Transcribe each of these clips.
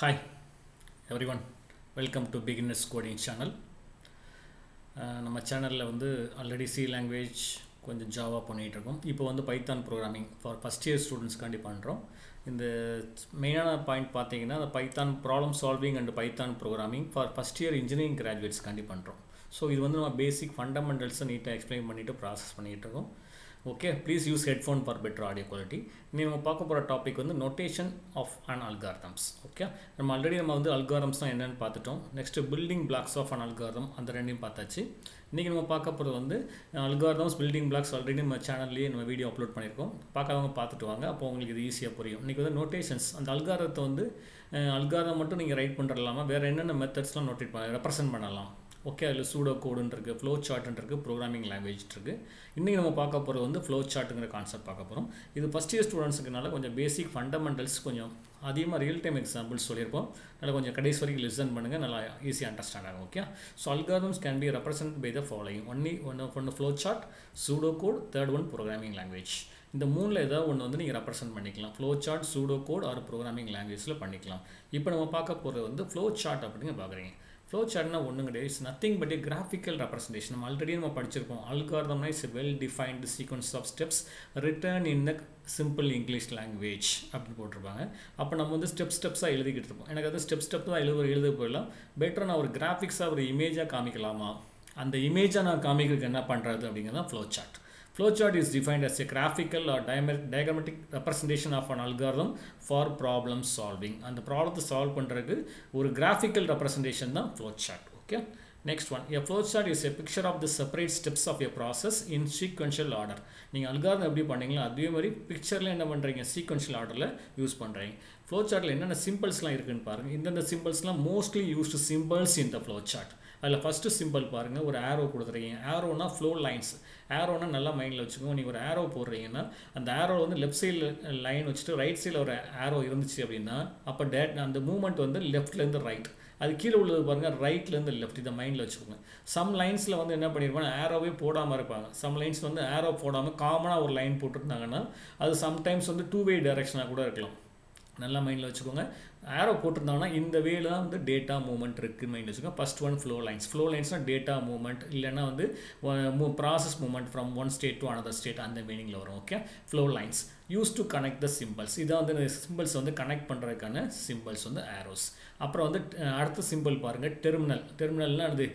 Hi everyone, welcome to Beginners Coding Channel. Channel நம்ம சேனலில் வந்து ஆல்ரெடி சி லாங்குவேஜ் கொஞ்சம் ஜாவா பண்ணிகிட்ருக்கோம் இப்போ வந்து Python programming for first year ஸ்டூடெண்ட்ஸ்க்காண்டி பண்ணுறோம் இந்த மெயினான பாயிண்ட் பார்த்தீங்கன்னா அந்த Python problem solving and Python programming for first year engineering கிராஜுவேட்ஸ்க்காண்டி பண்ணுறோம் ஸோ இது வந்து நம்ம பேசிக் ஃபண்டமெண்டல்ஸை நீட்டாக எக்ஸ்பிளைன் பண்ணிவிட்டு ப்ராசஸ் பண்ணிகிட்டு இருக்கோம் okay please use headphone for better audio quality நீ நம்ம பார்க்க போகிற டாபிக் வந்து notation of an algorithms okay நம்ம ஆல்ரெடி நம்ம வந்து அல்காரம்ஸ் தான் என்னென்னு பார்த்துட்டோம். Next building blocks of an algorithm அந்த ரெண்டையும் பார்த்தாச்சு. இன்றைக்கி நம்ம பார்க்க போகிறது வந்து அல்காரதம்ஸ் பில்டிங் பிளாக்ஸ் ஆல்ரெடி நம்ம சேனல்லேயே நம்ம வீடியோ அப்லோட் பண்ணியிருக்கோம். பார்க்காதவங்க பார்த்துட்டு வாங்க அப்போ உங்களுக்கு இது ஈஸியாக புரியும். இன்றைக்கி வந்து நோட்டேஷன்ஸ் அந்த அல்காரத்தை வந்து அல்காரம் மட்டும் நீங்கள் ரைட் பண்ணுறது இல்லாமல் வேறு என்னென்ன மெத்தட்ஸ்லாம் நோட்டேட் பண்ண ரெப்ரசென்ட் பண்ணலாம்? ஓகே அதில் சூடோ கோடுன்னு இருக்குது ஃப்ளோ சார்ட்னு இருக்குது ப்ரோக்ராமிங் லாங்குவேஜ் இருக்குது இன்றைக்கி நம்ம பார்க்க போகிறது வந்து ஃப்ளோ சார்ட்டுங்கிற கான்செப்ட் பார்க்க போகிறோம் இது ஃபஸ்ட் இயர் ஸ்டூடெண்ட்ஸுக்குனால கொஞ்சம் பேசிக் ஃபண்டமெண்டல்ஸ் கொஞ்சம் அதிகமாக ரியல் டைம் எக்ஸாம்பிள்ஸ் சொல்லியிருப்போம் நல்லா கொஞ்சம் கடைசி வரைக்கும் லிசன் பண்ணுங்கள் நல்லா ஈஸியாக அண்டர்ஸ்டாண்ட் ஆகும் okay so algorithms can be represent by the following only one ஒன்று flow chart pseudo code third one programming language இந்த மூணில் ஏதாவது ஒன்று வந்து நீங்கள் ரெப்ரசென்ட் பண்ணிக்கலாம். Flow chart pseudo code or programming லாங்குவேஜில் பண்ணிக்கலாம். இப்போ நம்ம பார்க்க போகிறது வந்து ஃப்ளோ சார்ட் அப்படிங்க பார்க்குறீங்க ஃப்ளோ சார்ட்னா ஒன்றும் கிடையாது it's nothing but a graphical representation நம்ம ஆல்ரெடி நம்ம படிச்சிருப்போம். அல்கார்தம்னா it's well defined sequence of steps written in the simple English language அப்படின்னு போட்டிருப்பாங்க. அப்போ நம்ம வந்து ஸ்டெப் ஸ்டெப்ஸாக எழுதிக்கிட்டு இருப்போம். எனக்கு அது ஸ்டெப் ஸ்டெப் தான் எழுத எழுத போயிடலாம். பெட்டர் நான் ஒரு கிராஃபிக்ஸாக ஒரு இமேஜாக காமிக்கலாமா? அந்த இமேஜாக நான் காமிக்கிறதுக்கு என்ன பண்ணுறது அப்படிங்கிறது தான் flow chart Flowchart is defined as a graphical or diagrammatic representation of an algorithm for problem solving. அந்த ப்ராப்ளத்தை சால்வ் பண்ணுறதுக்கு ஒரு கிராஃபிக்கல் ரெப்ரசன்டேஷன் தான் flowchart. Okay next one a flowchart is a picture of the separate steps of a process in sequential order நீங்கள் algorithm எப்படி பண்ணீங்களோ அதே மாதிரி பிக்சரில் என்ன பண்ணுறீங்க சீக்வென்ஷியல் ஆர்டரில் யூஸ் பண்ணுறீங்க ஃப்ளோசார்ட்டில் என்னென்ன சிம்பிள்ஸ்லாம் இருக்குன்னு பாருங்கள் இந்தந்த சிம்பிள்ஸ்லாம் mostly used symbols in the flowchart அதில் ஃபஸ்ட்டு சிம்பிள் பாருங்கள் ஒரு ஆரோ கொடுத்துருக்கீங்க. ஆரோனா ஃப்ளோ லைன்ஸ் ஆரோனா நல்லா மைண்டில் வச்சுக்கோங்க. நீங்கள் ஒரு ஆரோ போடுறீங்கன்னா அந்த ஆரோ வந்து லெஃப்ட் சைடில் லைன் வச்சுட்டு ரைட் சைடில் ஒரு ஆரோ இருந்துச்சு அப்படின்னா அப்போ டேட் அந்த மூமெண்ட் வந்து லெஃப்ட்லேருந்து ரைட் அது கீழே உள்ளது பாருங்கள் ரைட்லேருந்து லெஃப்ட் இதை மைண்டில் வச்சுக்கோங்க. சம் லைன்ஸில் வந்து என்ன பண்ணியிருப்பாங்க ஆரோவே போடாமல் இருப்பாங்க. சம் லைன்ஸ் வந்து ஆரோ போடாமல் காமனாக ஒரு லைன் போட்டிருந்தாங்கன்னா அது சம்டைம்ஸ் வந்து டூ வே டைரக்ஷனாக கூட இருக்கலாம். நல்லா மைண்டில் வச்சுக்கோங்க. ஆரோ போட்டிருந்தாங்கன்னா இந்த வேல தான் வந்து டேட்டா மூவ்மெண்ட் இருக்குது மைண்ட் வச்சுக்கோங்க. First one flow lines flow லைன்ஸ்னால் data movement இல்லைன்னா வந்து process movement from one state to another state அந்த மீனிங்கில் வரும் okay flow lines use to connect the symbols இதான் வந்து சிம்பிள்ஸ் வந்து கனெக்ட் பண்ணுறதுக்கான சிம்பிள்ஸ் வந்து ஆரோஸ் அப்புறம் வந்து அடுத்த சிம்பிள் பாருங்கள் டெர்மினல் டெர்மினல்னால் அது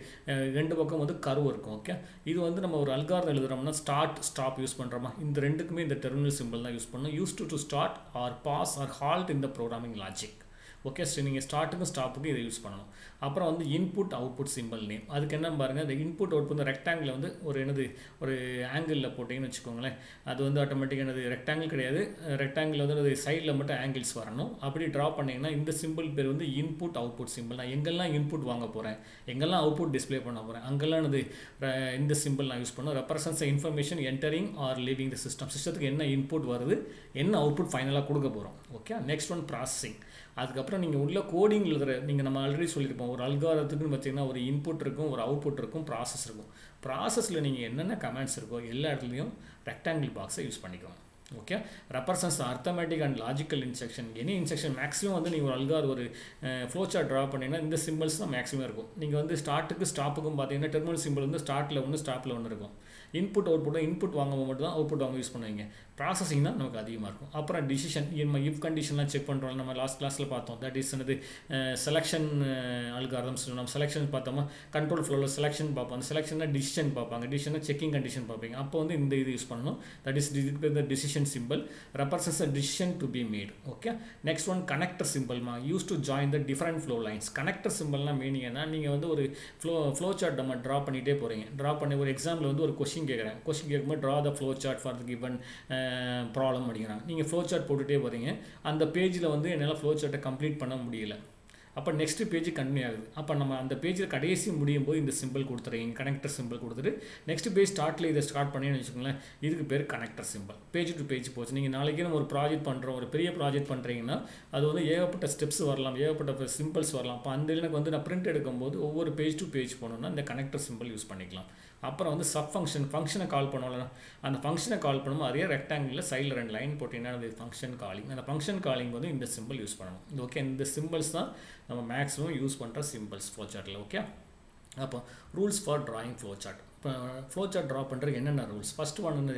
ரெண்டு பக்கம் வந்து கருவு இருக்கும் ஓகே இது வந்து நம்ம ஒரு அல்காரம் எழுதுறோம்னா ஸ்டார்ட் ஸ்டாப் யூஸ் பண்ணுறோமா இந்த ரெண்டுக்குமே இந்த டெர்மினல் சிம்பிள் தான் யூஸ் பண்ணணும் use to to start or pause or halt இந்த ப்ரோக்ராமிங் லாஜிக் ஓகே ஸோ நீங்கள் ஸ்டார்ட்டுக்கும் ஸ்டாப்புக்கும் இதை யூஸ் பண்ணணும். அப்புறம் வந்து இன்புட் அவுட்புட் சிம்பிள் நேம் அதுக்கு என்ன பாருங்கள் இந்த இன்புட் அவுட்புட் வந்து ரெக்டாங்கில் வந்து ஒரு என்னது ஒரு ஆங்கிளில் போட்டிங்கன்னு வச்சுக்கோங்களேன். அது வந்து ஆட்டோமேட்டிக்காக என்னது ரெக்டாங்கிள் கிடையாது. ரெக்டாங்கிள் வந்து அது சைடில் மட்டும் ஆங்கிள்ஸ் வரணும். அப்படி ட்ரா பண்ணிங்கன்னா இந்த சிம்பிள் பேர் வந்து இன்புட் அவுட்புட் சிம்பிள் நான் எங்கெல்லாம் இன்புட் வாங்க போகிறேன் எங்கெல்லாம் அவுட்புட் டிஸ்பிளே பண்ண போகிறேன் அங்கெல்லாம் இது இந்த சிம்பிள் நான் யூஸ் பண்ணோம் represents information entering or leaving the system சிஸ்டத்துக்கு என்ன இன்புட் வருது என்ன அவுட்புட் ஃபைனலாக கொடுக்க போகிறோம் ஓகே நெக்ஸ்ட் ஒன் ப்ராசஸிங் அதுக்கப்புறம் நீங்கள் உள்ள கோடிங் எழுதுற நீங்கள் நம்ம ஆல்ரெடி சொல்லியிருப்போம் ஒரு அல்காரத்துக்குன்னு பார்த்தீங்கன்னா ஒரு இன்புட் இருக்கும் ஒரு அவுட்புட் இருக்கும் ப்ராசஸ் இருக்கும். ப்ராசஸில் நீங்கள் என்னென்ன கமெண்ட்ஸ் இருக்கோ எல்லா இடத்துலையும் ரெக்டாங்கிள் பாக்ஸை யூஸ் பண்ணிக்கோங்க. Okay represents arithmetic and logical instruction any instruction maximum வந்து நீங்கள் ஒரு அல்கார் ஒரு ஃப்ளோ சார்ட் ட்ரா பண்ணிங்கன்னா இந்த சிம்பிள்ஸ் தான் மேக்ஸிமம் இருக்கும். நீங்கள் வந்து ஸ்டார்ட்டுக்கு ஸ்டாப்புக்கும் பார்த்தீங்கன்னா டெர்மினல் சிம்பிள் வந்து ஸ்டார்ட்டில் ஒன்று ஸ்டாப்பில் ஒன்று இருக்கும். இன்புட் அவுட்புட்டும் இன்புட் வாங்கும்போது மட்டும் தான் அவுட்புட் வாங்க யூஸ் பண்ணுவீங்க. ப்ராசஸிங் தான் நமக்கு அதிகமாக இருக்கும். அப்புறம் டிசிஷன் நம்ம இஃப் கண்டிஷன்லாம் செக் பண்ணுறோம் நம்ம லாஸ்ட் கிளாஸில் பார்த்தோம். தட் இஸ் என்னது செலெக்ஷன் அல்காரம்ஸ் நம்ம செலெக்ஷன் பார்த்தோமா கண்ட்ரோல் ஃப்ளோவில் செலெக்ஷன் பார்ப்போம். அந்த செலெக்ஷன்னா டிசிஷன் பார்ப்பாங்க. டிசிஷனை செக்கிங் கண்டிஷன் பார்ப்பீங்க. அப்போ வந்து இந்த இது யூஸ் பண்ணணும். That is the decision symbol represents a decision to be made okay next one connector சிம்பிள்மா use to join the different flow lines connector சிம்பிள்லாம் meaning என்ன? நீங்கள் வந்து ஒரு ஃப்ளோ ஃப்ளோ சார்ட் நம்ம ட்ரா பண்ணிகிட்டே போகிறீங்க ட்ரா பண்ணி ஒரு எக்ஸாம்பிள் வந்து ஒரு கொஷின் கேட்குறேன். கொஷின் கேட்கும்போது draw the flow chart for the given problem அப்படிங்கிறாங்க. நீங்கள் ஃப்ளோ சார்ட் போட்டுகிட்டே போகிறீங்க அந்த பேஜில் வந்து என்னால் ஃப்ளோ சார்ட்டை கம்ப்ளீட் பண்ண முடியல. அப்போ நெக்ஸ்ட் பேஜ் கண்டினியூ ஆகுது அப்போ நம்ம அந்த பேஜில் கடைசி முடியும் போது இந்த சிம்பிள் கொடுத்துறீங்க கனெக்டர் சிம்பிள் கொடுத்துட்டு நெக்ஸ்ட் பேஜ் ஸ்டார்ட்டில் இதை ஸ்டார்ட் பண்ணின்னு வச்சுக்கோங்களேன் இதுக்கு பேர் connector symbol page to page போச்சு. நீங்கள் நாளைக்கு நம்ம ஒரு ப்ராஜெக்ட் பண்ணுறோம் ஒரு பெரிய ப்ராஜெக்ட் பண்ணுறீங்கன்னா அது வந்து ஏகப்பட்ட ஸ்டெப்ஸ் வரலாம் ஏகப்பட்ட சிம்பிள்ஸ் வரலாம். அப்போ அந்த எனக்கு வந்து நான் பிரிண்ட் எடுக்கும்போது ஒவ்வொரு பேஜ் டு பேஜ் போனோம்னா இந்த கனெக்டர் சிம்பிள் யூஸ் பண்ணிக்கலாம். அப்புறம் வந்து சப் ஃபங்க்ஷன் ஃபங்க்ஷனை கால் பண்ணுவோம்ல. அந்த ஃபங்க்ஷனை கால் பண்ணும்போது அதே ரெக்டாங்கிளில் சைடில் ரெண்டு லைன் போட்டிங்கன்னா அது ஃபங்க்ஷன் காலிங் அந்த ஃபங்க்ஷன் காலிங் வந்து இந்த சிம்பிள் யூஸ் பண்ணணும். இந்த ஓகே இந்த சிம்பிள்ஸ் தான் நம்ம மேக்ஸிமம் யூஸ் பண்ணுற சிம்பிள்ஸ் ஃப்ளோ சார்ட்டில் ஓகே அப்போ rules for drawing flow chart இப்போ ஃப்ளோ சார்ட் ட்ரா பண்ணுறதுக்கு என்னென்ன ரூல்ஸ் ஃபஸ்ட் ஒன் வந்து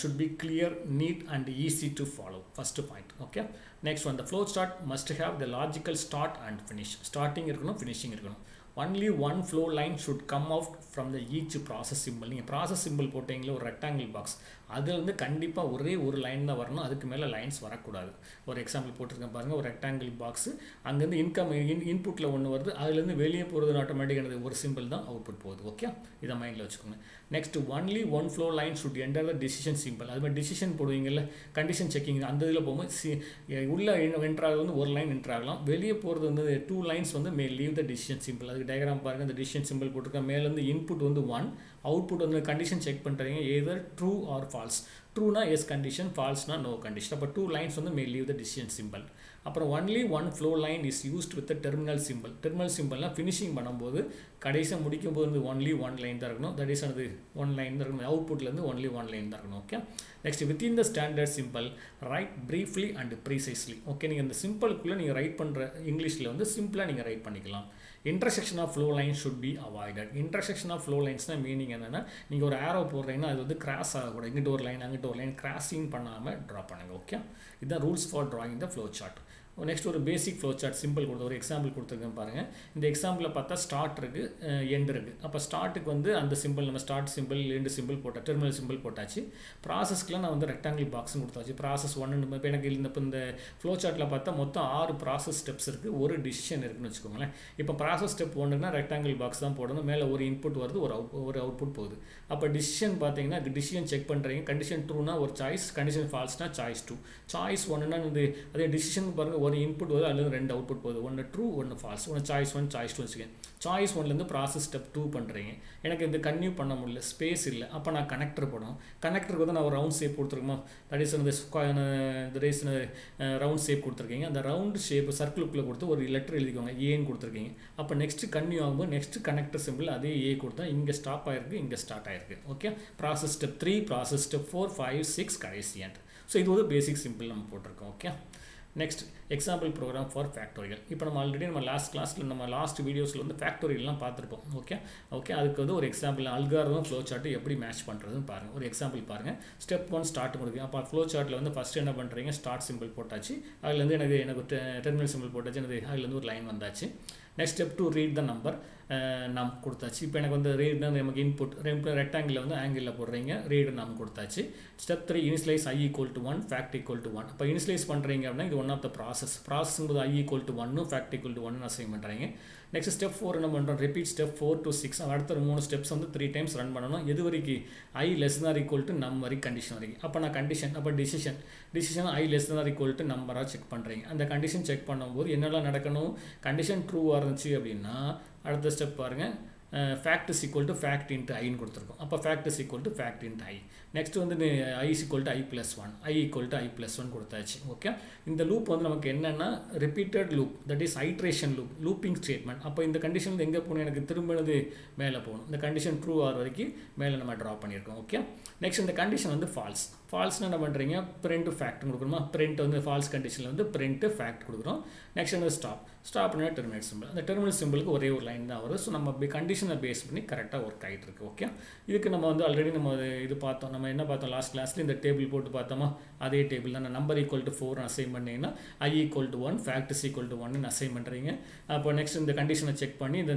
should be clear neat and easy to follow first point okay next one the flow start must have the logical start and finish starting இருக்கணும் finishing இருக்கணும். Only one flow line should come out from the each process symbol நீங்கள் process symbol போட்டிங்களே ஒரு rectangle box அதில் வந்து கண்டிப்பாக ஒரே ஒரு line தான் வரணும். அதுக்கு மேலே லைன்ஸ் வரக்கூடாது. ஒரு எக்ஸாம்பிள் போட்டிருக்கேன் பாருங்கள் ஒரு ரெக்டாங்கிள் பாக்ஸு அங்கேருந்து இன்கம் இன் இன்புட்டில் ஒன்று வருது. அதுலேருந்து வெளியே போகிறது ஆட்டோமேட்டிக்கானது ஒரு சிம்பிள் தான் அவுட்புட் போகுது. ஓகே இதை மைண்டில் வச்சுக்கோங்க. Next only one flow line should enter the decision symbol அது மாதிரி டிசிஷன் போடுவீங்கல்ல கண்டிஷன் செக்கிங் அந்த இதில் போகும்போது சி உள்ளே என்ட்ராக வந்து ஒரு லைன் என்ட்ரு ஆகலாம். வெளியே போகிறது வந்து டூ லைன்ஸ் வந்து may leave the decision symbol அதுக்கு டயக்ராம் பாருங்கள் அந்த டிசிஷன் சிம்பிள் போட்டிருக்கேன். மேலேருந்து இன்புட் வந்து ஒன் அவுட்புட் வந்து கண்டிஷன் செக் பண்ணுறீங்க ஏதர் ட்ரூ ஆர் ஃபால்ஸ் ட்ரூனா எஸ் கண்டிஷன் ஃபால்ஸ்னா நோ கண்டிஷன் அப்போ டூ லைன்ஸ் வந்து may leave the decision symbol அப்புறம் only one flow line is used with terminal symbol terminal சிம்பிள்லாம் finishing பண்ணும்போது கடைசியாக முடிக்கும் போது வந்து ஒன்லி ஒன் லைன் தான் இருக்கணும். தட் இஸ் அது ஒன் லைன் தான் இருக்கணும். அவுட்புட்லேருந்து ஒன்லி ஒன் லைன் தான் இருக்கணும். Okay next within the standard symbol write briefly and precisely okay நீங்கள் இந்த சிம்பிளுக்குள்ளே நீங்கள் ரைட் பண்ணுற இங்கிலீஷில் வந்து சிம்பிளாக நீங்கள் ரைட் பண்ணிக்கலாம். Intersection of flow line should be avoided intersection of flow லைன்ஸ்னால் meaning என்னென்னா நீங்கள் ஒரு ஆரோ போடுறீங்கன்னா அது வந்து கிராஸ் ஆகக்கூடாது. இங்கிட்ட ஒரு லைன் அங்கிட்ட ஒரு லைன் கிராஸிங் பண்ணாமல் ட்ரா பண்ணுங்கள் ஓகே இதுதான் rules for drawing the flow chart next ஒரு பேசிக் ஃப்ளோ சார்ட் சிம்பிள் கொடுத்து ஒரு எக்ஸாம்பிள் கொடுத்துருக்கேன் பாருங்கள் இந்த எக்ஸாம்பிளில் பார்த்தா ஸ்டார்ட் இருக்குது எண்ட் இருக்குது அப்போ ஸ்டார்ட்டுக்கு வந்து அந்த சிம்பிள் நம்ம ஸ்டார்ட் சிம்பிள் எண்டு சிம்பிள் போட்டால் டெர்மினல் சிம்பிள் போட்டாச்சு. ப்ராசஸ்க்குலாம் நான் வந்து ரெக்டாங்கிள் பாக்ஸும் கொடுத்தாச்சு. ப்ராசஸ் ஒன்று இப்போ எனக்கு இந்த இப்போ இந்த ஃப்ளோ சார்ட்டில் பார்த்தா மொத்தம் ஆறு ப்ராசஸ் ஸ்டெப்ஸ் இருக்குது ஒரு டிசிஷன் இருக்குன்னு வச்சுக்கோங்களேன். இப்போ ப்ராசஸ் ஸ்டெப் ஒன்றுனா ரெக்டாங்கிள் பாக்ஸ் தான் போடணும். மேலே ஒரு இன்புட் வருது ஒரு அவுட் ஒரு அவுட்புட் போகுது. அப்போ டிசிஷன் பார்த்தீங்கன்னா டிசிஷன் செக் பண்ணுறீங்க கண்டிஷன் ட்ரூனா ஒரு சாய்ஸ் கண்டிஷன் ஃபால்ஸ்னா சாய்ஸ் டூ சாய்ஸ் ஒன்றுனா இந்த அதே டிசிஷன் பாருங்கள் ஒரு இன்புட் வருது அதுலேருந்து ரெண்டு அவுட்புட் போகுது ஒன்று ட்ரூ ஒன்று ஃபால்ஸ் ஒன்று சாய்ஸ் ஒன் சாய்ஸ் டூ வச்சுக்கேன் சாய்ஸ் ஒன்லேருந்து ப்ராசஸ் ஸ்டெப் டூ பண்ணுறீங்க எனக்கு இது கன்யூ பண்ண முடியல. ஸ்பேஸ் இல்லை. அப்போ நான் கனெக்டர் போடணும். கனெக்டருக்கு வந்து நான் ஒரு ரவுண்ட் ஷேப் கொடுத்துருக்கோமா? தட் இஸ் இந்த ரேஸ் ரவுண்ட் ஷேப் கொடுத்துருக்கீங்க. அந்த ரவுண்ட் ஷேப் சர்க்கிளுக்குள்ளே கொடுத்து ஒரு லெட்டர் எழுதிக்கோங்க. ஏன்னு கொடுத்துருக்கீங்க. அப்போ நெக்ஸ்ட் கன்யூ ஆகும்போது நெக்ஸ்ட் கனெக்டர் சிம்பிள் அதே ஏ கொடுத்தா இங்கே ஸ்டாப் ஆயிருக்கு இங்கே ஸ்டார்ட் ஆயிருக்கு. Okay process step three process step four five six கடைசி ஸோ இது ஒரு பேசிக் சிம்பிள் நம்ம போட்டிருக்கோம். Okay next example program for factorial இப்போ நம்ம ஆல்ரெடி நம்ம லாஸ்ட் கிளாஸில் நம்ம லாஸ்ட் வீடியோஸில் வந்து ஃபேக்டோரியல்லாம் பார்த்துருப்போம். ஓகே ஓகே அதுக்கு வந்து ஒரு எக்ஸாம்பிள் அல்காரதம் ஃப்ளோ சார்ட்டு எப்படி மேட்ச் பண்ணுறதுன்னு பாருங்கள் ஒரு எக்ஸாம்பிள் பாருங்கள் ஸ்டெப் ஒன் ஸ்டார்ட் முடியும் அப்போ ஃப்ளோ சார்ட்டில் வந்து ஃபஸ்ட் என்ன பண்ணுறீங்க ஸ்டார்ட் சிம்பிள் போட்டாச்சு. அதுலேருந்து எனக்கு எனக்கு டெர்மினல் சிம்பிள் போட்டாச்சு. எனக்கு அதுலேருந்து ஒரு லைன் வந்தாச்சு. Next step two read the number நாம் கொடுத்தாச்சு. இப்போ எனக்கு வந்து ரீட் நமக்கு இன்புட் ரெக்டாங்கிளில் வந்து ஆங்கிளில் போடுறீங்க. ரீடு நம்ம கொடுத்தாச்சு. Step three initialize I equal to one fact equal to one இப்போ இனிஸ்லைஸ் பண்ணுறீங்க அப்படின்னா இது ஒன் ஆஃப் த ப்ராசஸ் ப்ராசஸ்ங்கும்போது ஐ ஈக்குவல் டு ஒன்னு ஃபேக்ட் ஈக்குவல் டு ஒன்னு அசைன் பண்ணுறீங்க நெக்ஸ்ட் ஸ்டெப் ஃபோர் என்ன பண்ணுறோம் repeat step four to six அடுத்த ஒரு மூணு ஸ்டெப்ஸ் வந்து த்ரீ டைம்ஸ் ரன் பண்ணணும். எது வரைக்கும் I less or equal to num வரைக்கும் கண்டிஷன் வரைக்கும். அப்போ நான் கண்டிஷன் அப்போ decision decision I less or equal to நம்பராக செக் பண்ணுறீங்க அந்த கண்டிஷன் செக் பண்ணும்போது என்னெல்லாம் நடக்கணும்? கண்டிஷன் ட்ரூவாக இருந்துச்சு அப்படின்னா அடுத்த ஸ்டெப் பாருங்கள் fact is equal to fact into ஐன்னு கொடுத்துருக்கோம். அப்போ fact is equal to fact into I next வந்து I is equal to I plus one I equal to I plus one கொடுத்தாச்சு. ஓகே இந்த லூப் வந்து நமக்கு என்னென்னா repeated loop that is iteration loop looping statement அப்போ இந்த condition எங்கே போகணும்? எனக்கு திரும்பினது மேலே போகணும். இந்த கண்டிஷன் ட்ரூ ஆகிற வரைக்கும் மேலே நம்ம ட்ரா பண்ணியிருக்கோம். ஓகே நெக்ஸ்ட் இந்த கண்டிஷன் வந்து ஃபால்ஸ் ஃபால்ஸ்னு என்ன பண்ணுறீங்க பிரிண்ட்டு ஃபேக்ட் கொடுக்குறோமா பிரிண்ட் வந்து ஃபால்ஸ் கண்டிஷனில் வந்து பிரிண்ட்டு ஃபேக்ட் கொடுக்குறோம். நெக்ஸ்ட் வந்து ஸ்டாப் ஸ்டாப்னா டெர்மினல் சிம்பிள் அந்த டெர்மினல் சிம்பிளுக்கு ஒரே ஒரு லைன் தான் வரும். ஸோ நம்ம கண்டிஷனை பேஸ் பண்ணி கரெக்டாக ஒர்க் ஆகிட்டு இருக்கு ஓகே இதுக்கு நம்ம வந்து ஆல்ரெடி நம்ம இது பார்த்தோம். நம்ம என்ன பார்த்தோம்? லாஸ்ட் கிளாஸில் இந்த டேபிள் போட்டு பார்த்தோமா? அதே டேபிள் தான். Number equal to four assign பண்ணிங்கன்னா I equal to one fact is equal to ஒன்னு அசைன் பண்ணுறீங்க அப்போ நெக்ஸ்ட் இந்த கண்டிஷனை செக் பண்ணி இந்த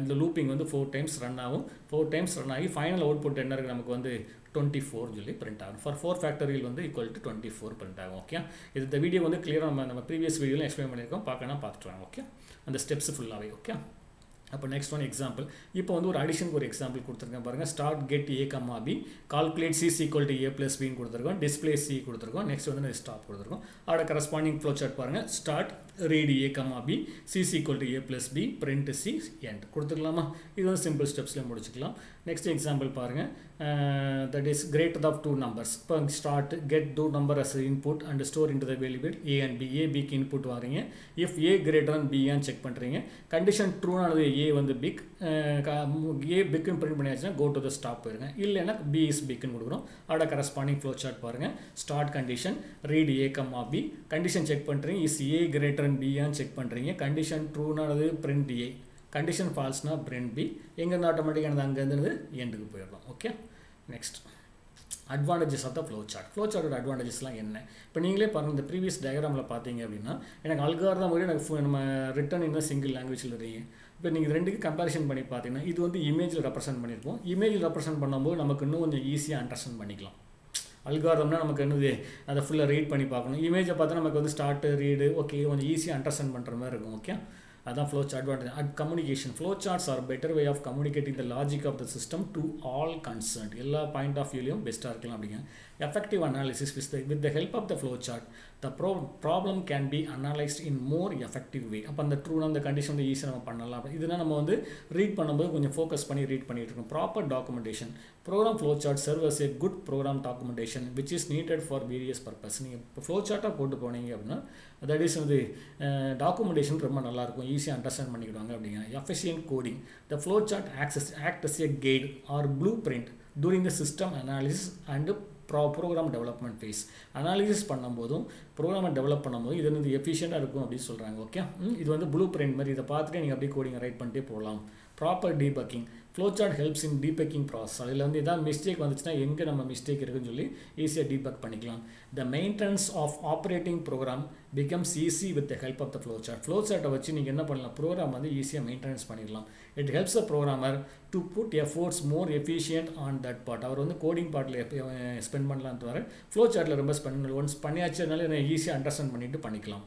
இந்த லூப்பிங் வந்து ஃபோர் டைம்ஸ் ரன் ஆகும். ஃபோர் டைம்ஸ் ரன் ஆகி ஃபைனல் அவுட்புட் என்ன இருக்குது நமக்கு வந்து டுவெண்ட்டி ஃபோர் சொல்லி பிரிண்ட் ஆகும். ஃபார் ஃபோர் ஃபேக்டரியில் வந்து equal to twenty four print ஆகும் ஓகே இது இந்த வீடியோ வந்து கிளியராக நம்ம நம்ம ப்ரீவியஸ் வீடியோவில் எக்ஸ்பிளைன் பண்ணியிருக்கோம். பார்க்கணும் பார்த்துட்டு வாங்க ஓகே அந்த ஸ்டெப்ஸ் ஃபுல்லாகவே ஓகே அப்போ நெக்ஸ்ட் ஒன் எக்ஸாம்பிள் இப்போ வந்து ஒரு அடிஷனுக்கு ஒரு எக்ஸாம்பிள் கொடுத்துருக்கேன் பாருங்கள் start get A comma B calculate C equal to A plus பின்னு கொடுத்துருக்கோம். டிஸ்பிளே சி கொடுத்துருக்கோம். நெக்ஸ்ட் வந்து ஸ்டாப் கொடுத்துருக்கோம். அதோட கரஸ்பாண்டிங் ஃப்ளோ சார்ட் பாருங்கள் start read A comma B C C equal to A plus B print C end கொடுத்துக்கலாமா? இது வந்து simple ஸ்டெப்ஸில் முடிச்சுக்கலாம். நெக்ஸ்ட் எக்ஸாம்பிள் பாருங்கள் that is greater of two numbers இப்போ start get two number as input and store into the variable A and B A பிக்கு input வரீங்க if A greater and பியான்னு check பண்ணுறீங்க கண்டிஷன் ட்ரூனானது A வந்து big ஏ பிக்குன்னு print பண்ணியாச்சுன்னா go to the stop போயிருங்க. இல்லைன்னா பி இஸ் பிக்குன்னு கொடுக்குறோம். அதோட கரஸ்பாண்டிங் ஃப்ளோ சார்ட் பாருங்கள் start condition read A comma B condition check பண்ணுறீங்க இஸ் ஏ கிரேட்டர் அண்ட் பியான்னு செக் பண்ணுறீங்க கண்டிஷன் ட்ரூனானது பிரிண்ட் ஏ கண்டிஷன் ஃபால்ஸ்னா பிரிண்ட் பி எங்கேருந்து ஆட்டோமேட்டிக்கானது அங்கேருந்து எண்டுக்கு போயிடலாம். Okay next advantages of the flow chart flow சார்ட்டோட அட்வான்டேஜஸ்லாம் என்ன? இப்போ நீங்களே பாருங்கள் இந்த ப்ரீவியஸ் டயக்ராமில் பார்த்தீங்க அப்படின்னா எனக்கு அல்காரதம் வரை எனக்கு நம்ம ரிட்டன் இன்னும் சிங்கிள் லாங்குவேஜில் இருக்கீங்க இப்போ நீங்கள் ரெண்டுக்கு கம்பேரிசன் பண்ணி பார்த்தீங்கன்னா இது வந்து இமேஜில் ரெப்ரசென்ட் பண்ணியிருக்கோம் இமேஜில் ரெப்ரசென்ட் பண்ணும்போது நமக்கு இன்னும் கொஞ்சம் ஈஸியாக அண்டர்ஸ்டாண்ட் பண்ணிக்கலாம். அல்காரம்னா நமக்கு என்னது? அதை ஃபுல்லாக ரீட் பண்ணி பார்க்கணும். இமேஜை பார்த்தா நமக்கு வந்து ஸ்டார்ட்டு ரீடு ஓகே கொஞ்சம் ஈஸியாக அண்டர்ஸ்டாண்ட் பண்ணுற மாதிரி இருக்கும் ஓகே அதான் flow chart advantage at communication flow charts are better way of communicating the logic of the system to all concerned எல்லா பாயிண்ட் ஆஃப் வியூலையும் பெஸ்ட்டாக இருக்கலாம் அப்படிங்க. Effective analysis with the with the help of the flow chart the pro problem can be analysed in more effective way அப்போ அந்த ட்ரூனா அந்த condition வந்து ஈஸியாக நம்ம பண்ணலாம். இதுனா நம்ம வந்து ரீட் பண்ணும்போது கொஞ்சம் ஃபோக்கஸ் பண்ணி ரீட் பண்ணிட்டு இருக்கோம் proper documentation program flow chart serves a good program documentation which is needed for various purpose நீங்கள் இப்போ ஃப்ளோ சார்ட்டாக போட்டு போனீங்க அப்படின்னா தட் இஸ் வந்து டாக்குமெண்டேஷன் ரொம்ப நல்லாயிருக்கும் ஈஸியாக அண்டர்ஸ்டாண்ட் பண்ணிக்கிடுவாங்க அப்படிங்க efficient coding the flow chart acts act as a guide or blueprint during the system analysis and pro program development phase analysis பண்ணும்போதும் ப்ரோக்ராமை டெவலப் பண்ணும்போது இது வந்து எஃபிஷியண்ட்டாக இருக்கும் அப்படின்னு சொல்கிறாங்க ஓகே இது வந்து ப்ளூ பிரிண்ட் மாதிரி இதை பார்த்துட்டு நீங்கள் அப்படியே கோடிங் ரைட் பண்ணிட்டே போகலாம். Proper debugging flow chart helps in debugging process அதில் வந்து எதாவது மிஸ்டேக் வந்துச்சுன்னா எங்கே நம்ம மிஸ்டேக் இருக்குன்னு சொல்லி ஈஸியாக டீபக் பண்ணிக்கலாம். The maintenance of operating program becomes easy with the help of the flow chart flow சார்ட்டை வச்சு நீங்கள் என்ன பண்ணலாம்? ப்ரோக்ராம் வந்து ஈஸியாக மெயின்டெனன்ஸ் பண்ணிடலாம். It helps a programmer to put efforts more efficient on that part அவர் வந்து கோடிங் பார்ட்டில் ஸ்பெண்ட் பண்ணலாம் தவிர ஃப்ளோ சார்ட்டில் ரொம்ப ஸ்பெண்ட் பண்ணல ஒன்ஸ் பண்ணியாச்சுனால ஈஸியாக அண்டர்ஸ்டாண்ட் பண்ணிட்டு பண்ணிக்கலாம்.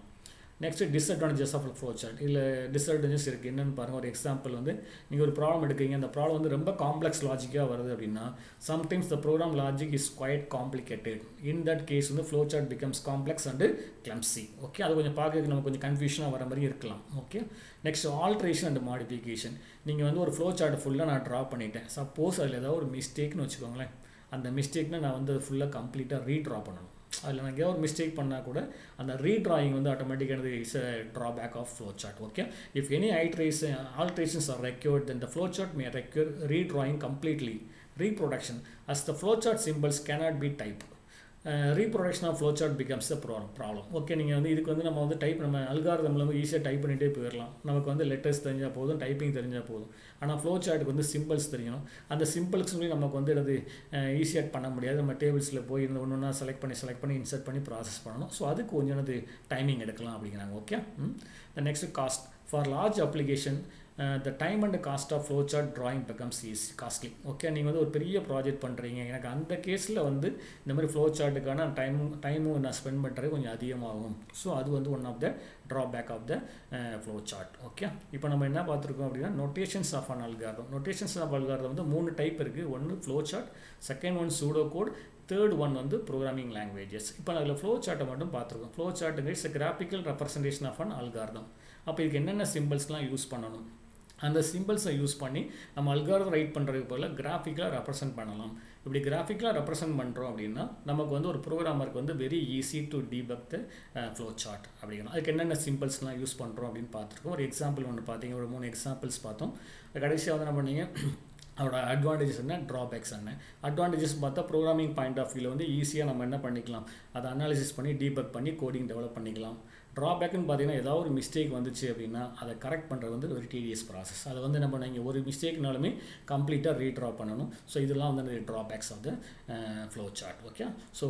Next disadvantages of flow chart இல்லை டிஸ்அட்வான்டேஜஸ் இருக்குது என்னென்னு பாருங்கள் ஒரு எக்ஸாம்பிள் வந்து நீங்கள் ஒரு ப்ராப்ளம் எடுக்கிறீங்க. அந்த ப்ராப்ளம் வந்து ரொம்ப காம்ப்ளெக்ஸ் லாஜிக்காக வருது அப்படின்னா sometimes the program logic is quite complicated in that case வந்து flow chart becomes complex and clumsy okay அது கொஞ்சம் பார்க்கறதுக்கு நம்ம கொஞ்சம் கன்ஃபியூஷனாக வர மாதிரி இருக்கலாம். Okay next alteration and modification நீங்கள் வந்து ஒரு ஃப்ளோ சார்ட் ஃபுல்லாக நான் ட்ரா பண்ணிட்டேன். சப்போஸ் அதில் ஏதாவது ஒரு மிஸ்டேக்னு வச்சுக்கோங்களேன். அந்த மிஸ்டேக்னால் நான் வந்து ஃபுல்லாக கம்ப்ளீட்டாக ரீட்ரா பண்ணணும். அதில் நான் ஏதாவது ஒரு மிஸ்டேக் பண்ணால் கூட அந்த ரீட்ராயிங் வந்து ஆட்டோமேட்டிக்கானது is a drawback of flow chart okay if any iteration alterations are required then the flow chart may require redrawing completely reproduction as the flow chart symbols cannot be type reproduction of flow chart becomes the problem problem okay நீங்கள் வந்து இதுக்கு வந்து நம்ம வந்து type நம்ம அல்காரதமில் வந்து ஈஸியாக type பண்ணிகிட்டே போயிடலாம் நமக்கு வந்து லெட்டர்ஸ் தெரிஞ்சால் போதும் டைப்பிங் தெரிஞ்சால் போதும். ஆனால் ஃப்ளோ சார்ட்டுக்கு வந்து சிம்பிள்ஸ் தெரியணும். அந்த சிம்பிள்ஸ் நமக்கு வந்து அது ஈஸியாக பண்ண முடியாது. நம்ம டேபிள்ஸில் போய் இந்த ஒன்று ஒன்றா செலக்ட் பண்ணி செலக்ட் பண்ணி இன்சர்ட் பண்ணி ப்ராசஸ் பண்ணணும். ஸோ அதுக்கு கொஞ்சம் டைமிங் எடுக்கலாம் அப்படிங்கிறாங்க. Okay the next cost for large application the time and cost of flow chart drawing becomes is costly okay நீங்கள் வந்து ஒரு பெரிய ப்ராஜெக்ட் பண்ணுறீங்க எனக்கு அந்த கேஸில் வந்து இந்த மாதிரி ஃப்ளோ சார்ட்டுக்கான டைம் டைமும் நான் ஸ்பெண்ட் பண்ணுறது கொஞ்சம் அதிகமாகும். ஸோ அது வந்து one of the drawback of the flow chart okay இப்போ நம்ம என்ன பார்த்துருக்கோம் அப்படின்னா notations of an algorithm notations of algorithm வந்து மூணு டைப் இருக்குது ஒன்று flow chart second one pseudo code third one வந்து ப்ரோக்ராமிங் லாங்குவேஜஸ் இப்போ அதில் ஃப்ளோ சார்ட்டை மட்டும் பார்த்துருக்கோம். Flow சார்ட்டுங்க it's graphical representation of an algorithm அப்போ இதுக்கு என்னென்ன சிம்பிள்ஸ்லாம் யூஸ் பண்ணணும்? அந்த சிம்பிள்ஸை யூஸ் பண்ணி நம்ம அல்காரதம் ரைட் பண்ணுறதுக்கு போல் கிராஃபிக்கலாக ரெப்ரசென்ட் பண்ணலாம். இப்படி கிராஃபிக்கலாக ரெப்ரசென்ட் பண்ணுறோம் அப்படின்னா நமக்கு வந்து ஒரு ப்ரோக்ராமருக்கு வந்து very easy to debug the flow chart அப்படிங்கிறோம். அதுக்கு என்னென்ன சிம்பிள்ஸ்லாம் யூஸ் பண்ணுறோம் அப்படின்னு பார்த்துருக்கோம். ஒரு எக்ஸாம்பிள் ஒன்று பார்த்தீங்க. ஒரு மூணு எக்ஸாம்பிள்ஸ் பார்த்தோம். கடைசியாக வந்து என்ன பண்ணீங்க? அதோட அட்வான்டேஜஸ் என்ன? ட்ராபேக்ஸ் என்ன? அட்வான்டேஜஸ் பார்த்தா ப்ரோக்ராமிங் பாயிண்ட் ஆஃப் வியூவில் வந்து ஈஸியாக நம்ம என்ன பண்ணிக்கலாம்? அதை அனாலிசிஸ் பண்ணி டீபக் பண்ணி கோடிங் டெவலப் பண்ணிக்கலாம். ட்ராபேக்குன்னு பார்த்தீங்கன்னா ஏதாவது ஒரு மிஸ்டேக் வந்துச்சு அப்படின்னா அதை கரெக்ட் பண்ணுறது வந்து ஒரு டிடிஎஸ் ப்ராசஸ் அதை வந்து நம்ம நீங்கள் ஒரு மிஸ்டேக்னாலுமே கம்ப்ளீட்டாக ரீட்ரா பண்ணணும். ஸோ இதெல்லாம் வந்து drawbacks of the flow chart okay so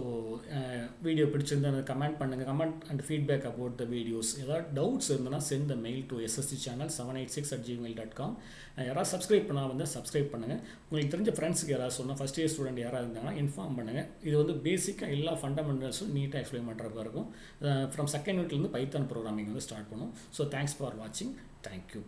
video பிடிச்சிருந்தா கமெண்ட் பண்ணுங்கள் comment and feedback about the videos ஏதாவது டவுட்ஸ் இருந்ததுன்னா send the mail to SSC channel seven eight six at Gmail dot com யாராவது சப்ஸ்கிரைப் பண்ணால் வந்து subscribe பண்ணுங்கள் உங்களுக்கு தெரிஞ்ச ஃப்ரெண்ட்ஸுக்கு யாராவது சொன்னால் ஃபஸ்ட் இயர் ஸ்டூடெண்ட் யாராவது இருந்தாங்கன்னா இன்ஃபார்ம் பண்ணுங்கள் இது வந்து பேசிக்காக எல்லா ஃபண்டமெண்டல்ஸும் நீட்டாக எக்ஸ்பிளைன் பண்ணுறப்ப இருக்கும். ஃப்ரம் செகண்ட் யூனிட்லேருந்து பைத்தான் ப்ரோக்ராமிங் வந்து ஸ்டார்ட் பண்ணும். ஸோ தேங்க்ஸ் ஃபார் வாட்சிங் தேங்க்யூ